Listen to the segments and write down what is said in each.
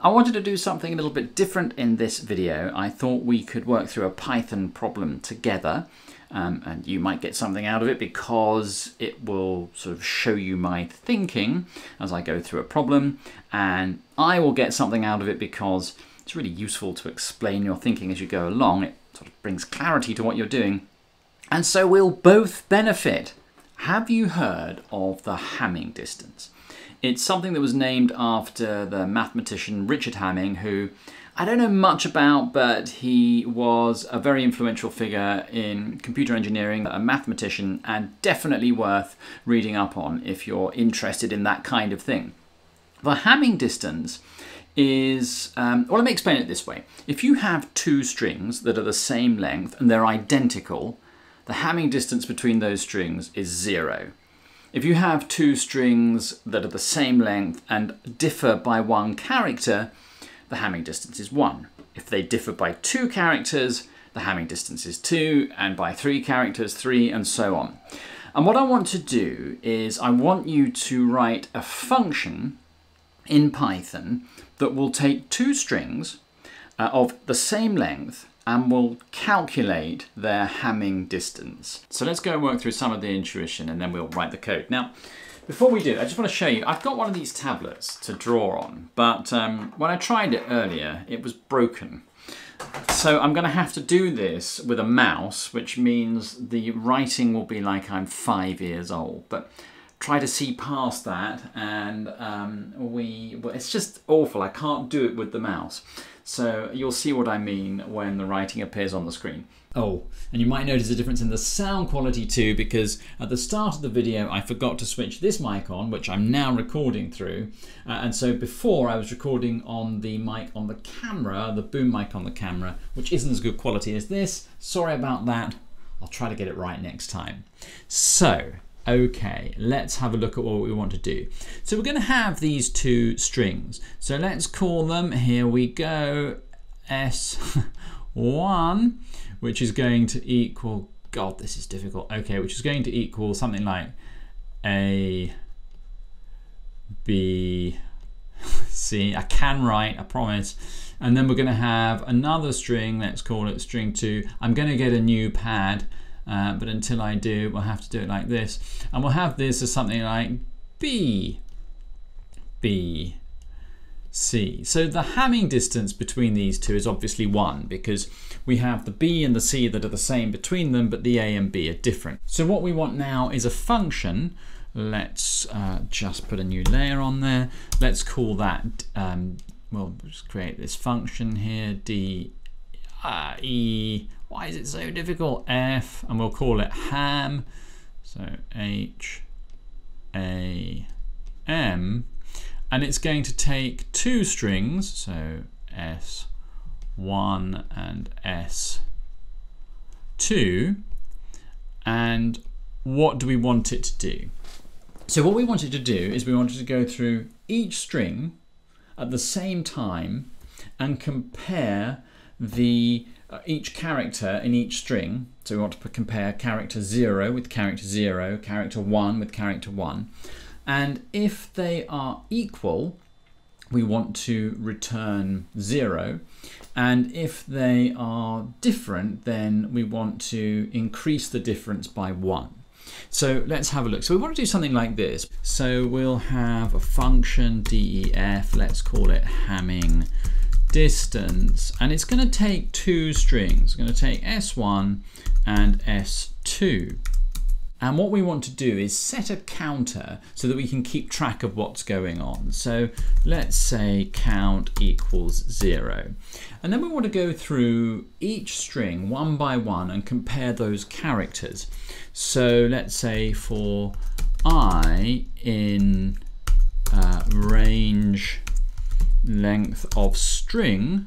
I wanted to do something a little bit different in this video. I thought we could work through a Python problem together um, and you might get something out of it because it will sort of show you my thinking as I go through a problem and I will get something out of it because it's really useful to explain your thinking as you go along. It sort of brings clarity to what you're doing and so we'll both benefit. Have you heard of the Hamming distance? It's something that was named after the mathematician Richard Hamming, who I don't know much about, but he was a very influential figure in computer engineering, a mathematician, and definitely worth reading up on if you're interested in that kind of thing. The Hamming distance is, um, well, let me explain it this way. If you have two strings that are the same length and they're identical, the Hamming distance between those strings is zero. If you have two strings that are the same length and differ by one character, the Hamming distance is 1. If they differ by two characters, the Hamming distance is 2, and by three characters, 3, and so on. And what I want to do is I want you to write a function in Python that will take two strings uh, of the same length and will calculate their Hamming distance. So let's go and work through some of the intuition and then we'll write the code. Now, before we do, I just want to show you, I've got one of these tablets to draw on, but um, when I tried it earlier, it was broken. So I'm going to have to do this with a mouse, which means the writing will be like I'm five years old. But try to see past that and um, we, well, it's just awful. I can't do it with the mouse. So you'll see what I mean when the writing appears on the screen. Oh, and you might notice a difference in the sound quality too, because at the start of the video, I forgot to switch this mic on, which I'm now recording through. Uh, and so before I was recording on the mic on the camera, the boom mic on the camera, which isn't as good quality as this. Sorry about that. I'll try to get it right next time. So Okay, let's have a look at what we want to do. So we're going to have these two strings. So let's call them, here we go, S1, which is going to equal, God, this is difficult. Okay, which is going to equal something like A, B, C. I can write, I promise. And then we're going to have another string, let's call it string 2. I'm going to get a new pad uh, but until I do, we'll have to do it like this. And we'll have this as something like B, B, C. So the Hamming distance between these two is obviously 1 because we have the B and the C that are the same between them, but the A and B are different. So what we want now is a function. Let's uh, just put a new layer on there. Let's call that, um, we'll just create this function here, D, uh, E, why is it so difficult? F, and we'll call it ham. So H, A, M. And it's going to take two strings, so S1 and S2. And what do we want it to do? So what we wanted to do is we wanted to go through each string at the same time and compare the uh, each character in each string. So we want to compare character 0 with character 0, character 1 with character 1. And if they are equal, we want to return 0. And if they are different, then we want to increase the difference by 1. So let's have a look. So we want to do something like this. So we'll have a function def, let's call it Hamming distance and it's going to take two strings. It's going to take S1 and S2. And what we want to do is set a counter so that we can keep track of what's going on. So let's say count equals zero. And then we want to go through each string one by one and compare those characters. So let's say for i in uh, range length of string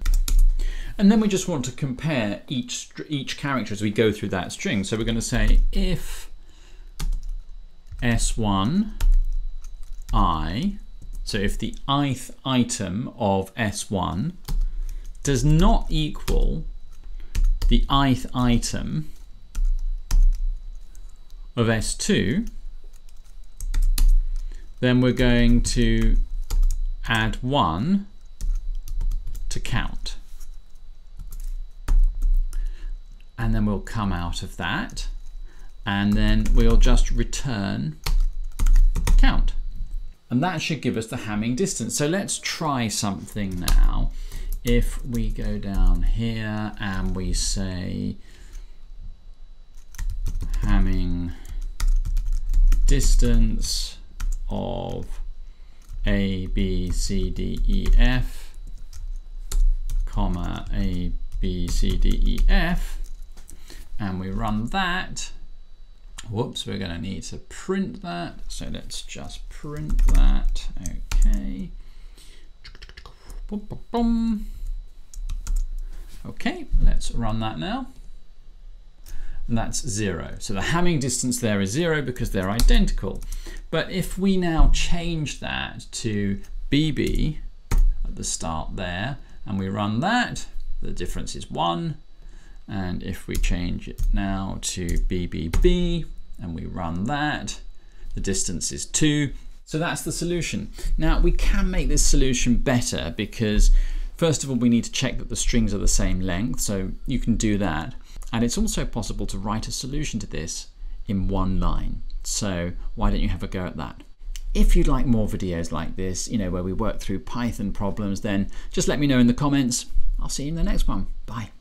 and then we just want to compare each each character as we go through that string. So we're going to say if s1 i, so if the ith item of s1 does not equal the ith item of s2, then we're going to add 1 to count. And then we'll come out of that and then we'll just return count. And that should give us the Hamming distance. So let's try something now. If we go down here and we say Hamming distance of A, B, C, D, E, F comma, A, B, C, D, E, F, and we run that, whoops, we're going to need to print that. So let's just print that. Okay. Okay, let's run that now. And that's zero. So the Hamming distance there is zero because they're identical. But if we now change that to BB at the start there, and we run that, the difference is one. And if we change it now to BBB and we run that, the distance is two. So that's the solution. Now we can make this solution better because first of all, we need to check that the strings are the same length. So you can do that. And it's also possible to write a solution to this in one line. So why don't you have a go at that? If you'd like more videos like this, you know, where we work through Python problems, then just let me know in the comments. I'll see you in the next one. Bye.